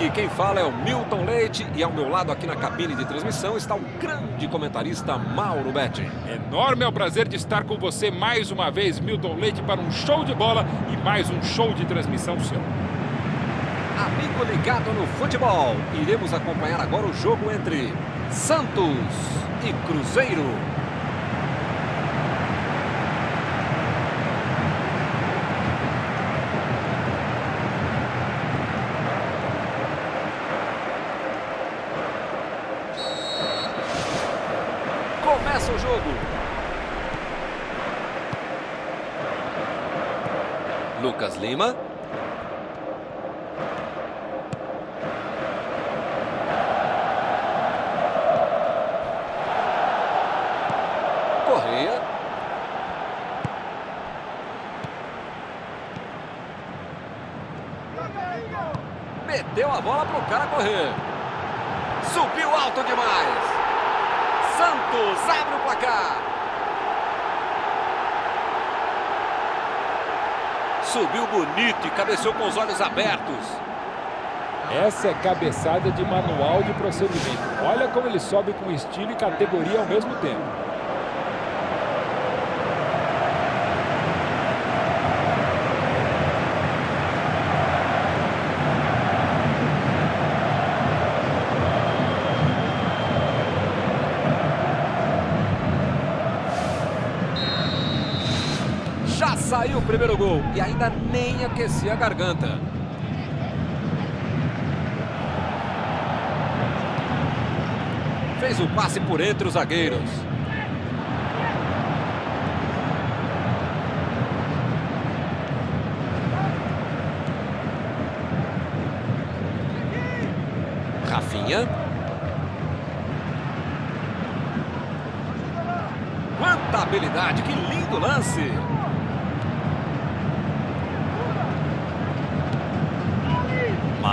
Aqui quem fala é o Milton Leite e ao meu lado aqui na cabine de transmissão está o grande comentarista Mauro Betti. Enorme é o prazer de estar com você mais uma vez, Milton Leite, para um show de bola e mais um show de transmissão seu. Amigo ligado no futebol, iremos acompanhar agora o jogo entre Santos e Cruzeiro. O jogo. Lucas Lima. Correia. Meteu a bola pro cara correr. Subiu alto demais. Santos abre o placar. Subiu bonito e cabeceou com os olhos abertos. Essa é cabeçada de manual de procedimento. Olha como ele sobe com estilo e categoria ao mesmo tempo. Já saiu o primeiro gol e ainda nem aquecia a garganta. Fez o passe por entre os zagueiros. Rafinha. Quanta habilidade, que lindo lance!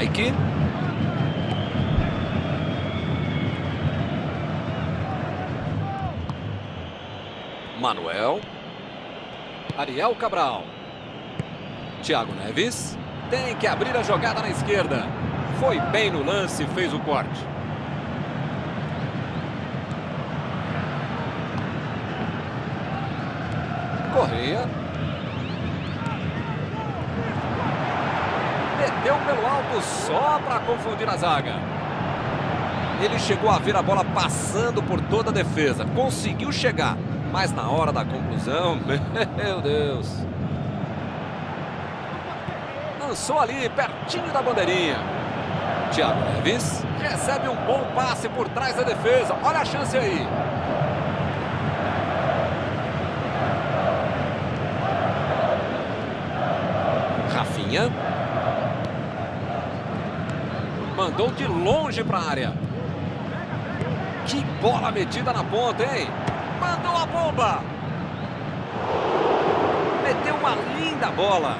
Mike. Manuel. Ariel Cabral. Thiago Neves. Tem que abrir a jogada na esquerda. Foi bem no lance fez o corte. Correia. Meteu pelo alto só para confundir a zaga. Ele chegou a ver a bola passando por toda a defesa. Conseguiu chegar, mas na hora da conclusão, meu Deus. Lançou ali, pertinho da bandeirinha. Thiago Neves recebe um bom passe por trás da defesa. Olha a chance aí. Rafinha. Mandou de longe para a área. Que bola metida na ponta, hein? Mandou a bomba. Meteu uma linda bola.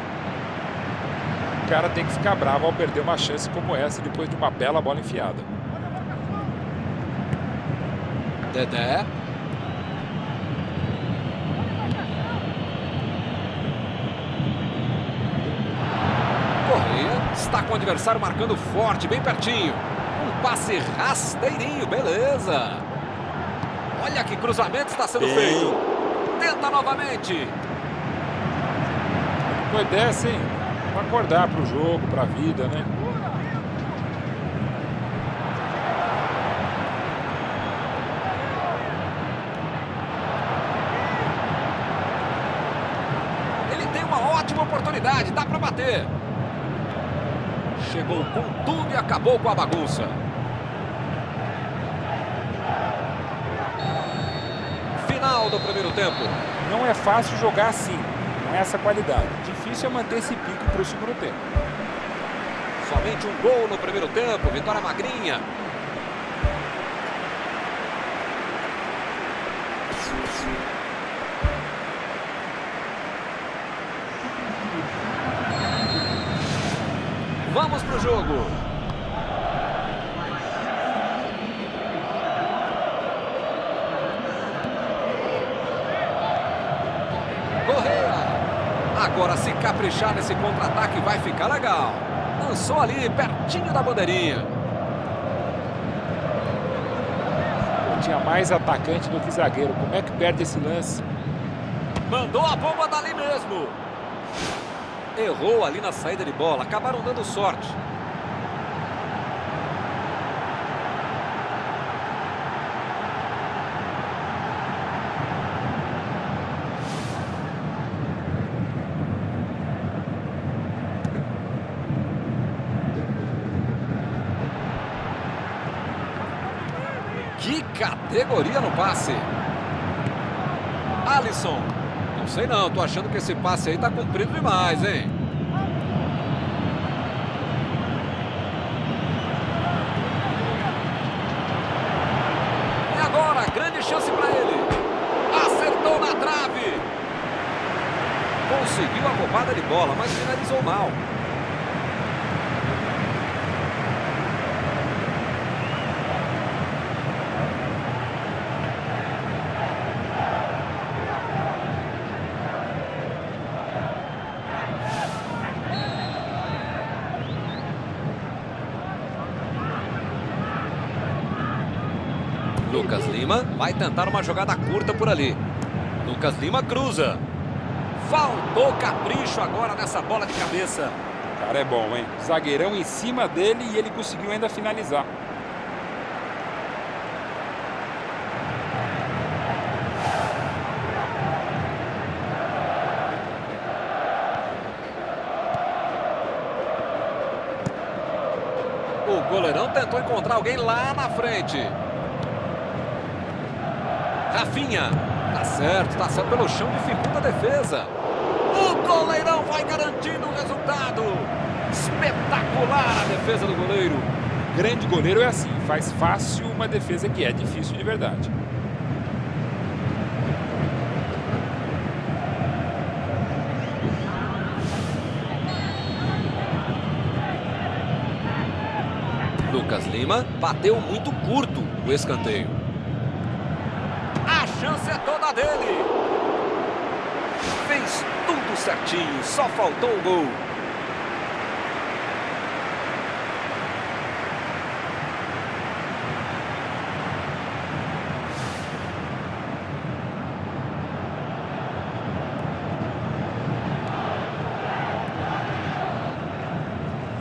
O cara tem que ficar bravo ao perder uma chance como essa depois de uma bela bola enfiada. Dedé. Correia está com o adversário marcando forte, bem pertinho. Um passe rasteirinho, beleza. Olha que cruzamento está sendo feito. Tenta novamente. Hein? Pra acordar pro jogo, pra vida, né? Ele tem uma ótima oportunidade, dá para bater. Chegou com tudo e acabou com a bagunça. Final do primeiro tempo. Não é fácil jogar assim, com essa qualidade. Difícil é manter esse pico pro segundo tempo. Somente um gol no primeiro tempo, vitória magrinha. Vamos pro jogo. Correia. Agora se caprichar nesse contra-ataque vai ficar legal. Lançou ali, pertinho da bandeirinha. Tinha mais atacante do que zagueiro. Como é que perde esse lance? Mandou a bomba dali mesmo. Errou ali na saída de bola. Acabaram dando sorte. Que categoria no passe. Alisson. Não sei não, tô achando que esse passe aí tá cumprido demais, hein? E agora, grande chance para ele. Acertou na trave. Conseguiu a roubada de bola, mas finalizou mal. Lucas Lima vai tentar uma jogada curta por ali. Lucas Lima cruza. Faltou capricho agora nessa bola de cabeça. O cara é bom, hein? Zagueirão em cima dele e ele conseguiu ainda finalizar. O goleirão tentou encontrar alguém lá na frente. Rafinha. Tá certo, tá certo pelo chão, dificulta a defesa. O goleirão vai garantindo o resultado. Espetacular a defesa do goleiro. Grande goleiro é assim, faz fácil uma defesa que é difícil de verdade. Lucas Lima bateu muito curto o escanteio. A chance é toda dele. Fez tudo certinho, só faltou o gol.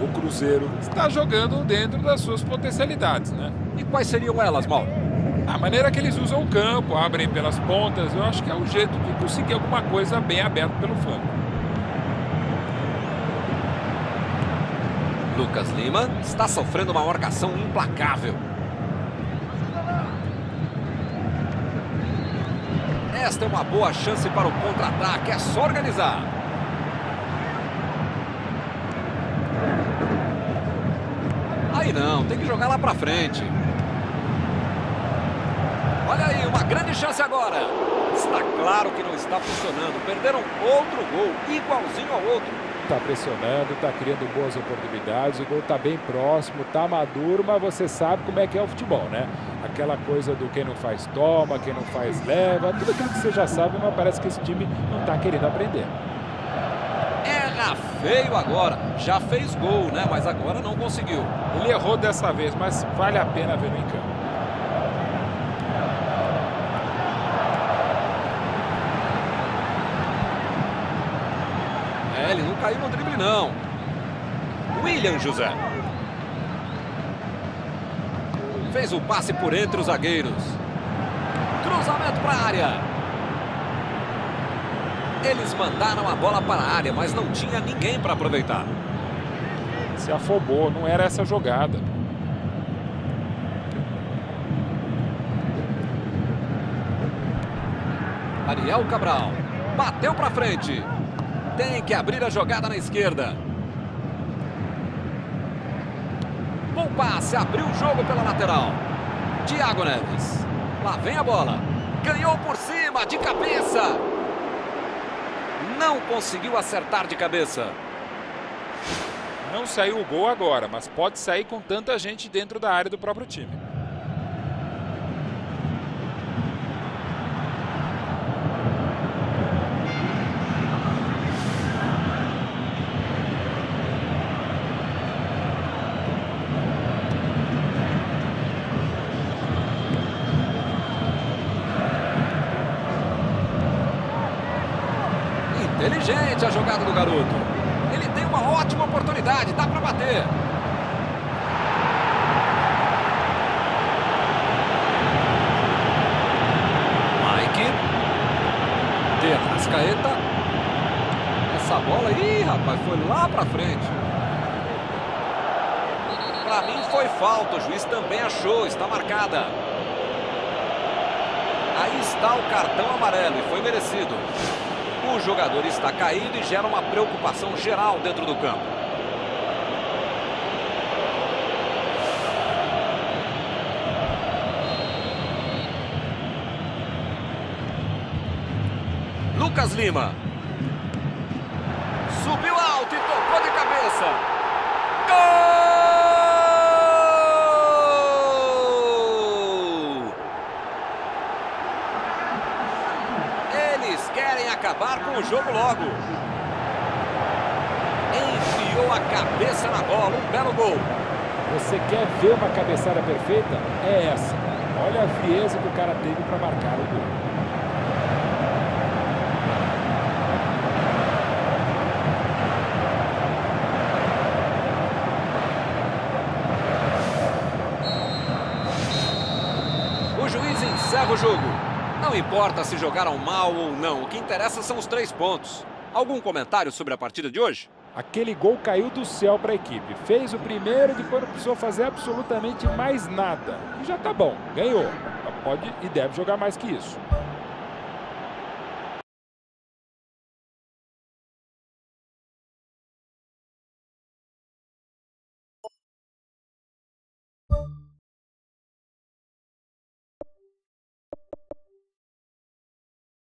O Cruzeiro está jogando dentro das suas potencialidades, né? E quais seriam elas, Mauro? Maneira que eles usam o campo, abrem pelas pontas, eu acho que é o jeito de conseguir alguma coisa bem aberto pelo flanco. Lucas Lima está sofrendo uma marcação implacável. Esta é uma boa chance para o contra-ataque, é só organizar. Aí não, tem que jogar lá pra frente. Olha aí, uma grande chance agora. Está claro que não está funcionando. Perderam outro gol, igualzinho ao outro. Está pressionando, está criando boas oportunidades, o gol está bem próximo, está maduro, mas você sabe como é que é o futebol, né? Aquela coisa do quem não faz toma, quem não faz leva, tudo aquilo que você já sabe, mas parece que esse time não está querendo aprender. Erra feio agora. Já fez gol, né? Mas agora não conseguiu. Ele errou dessa vez, mas vale a pena vê-lo em campo. É, ele não caiu no drible, não. William José. Fez o passe por entre os zagueiros. Cruzamento para a área. Eles mandaram a bola para a área, mas não tinha ninguém para aproveitar. Se afobou, não era essa jogada. Ariel Cabral. Bateu para frente. Tem que abrir a jogada na esquerda. Bom passe, abriu o jogo pela lateral. Thiago Neves. Lá vem a bola. Ganhou por cima, de cabeça. Não conseguiu acertar de cabeça. Não saiu o gol agora, mas pode sair com tanta gente dentro da área do próprio time. Interessante a jogada do garoto. Ele tem uma ótima oportunidade, dá para bater. Mike. De Rascaeta. Essa bola aí, rapaz, foi lá para frente. Para mim foi falta, o juiz também achou, está marcada. Aí está o cartão amarelo e foi merecido. O jogador está caído e gera uma preocupação geral dentro do campo. Lucas Lima. Subiu alto e tocou de cabeça. Gol! Eles querem acabar com o jogo logo. Enfiou a cabeça na bola, um belo gol. Você quer ver uma cabeçada perfeita? É essa. Olha a frieza que o cara teve para marcar o gol. O juiz encerra o jogo. Não importa se jogaram mal ou não, o que interessa são os três pontos. Algum comentário sobre a partida de hoje? Aquele gol caiu do céu para a equipe. Fez o primeiro, depois não precisou fazer absolutamente mais nada. E já tá bom, ganhou. Pode e deve jogar mais que isso.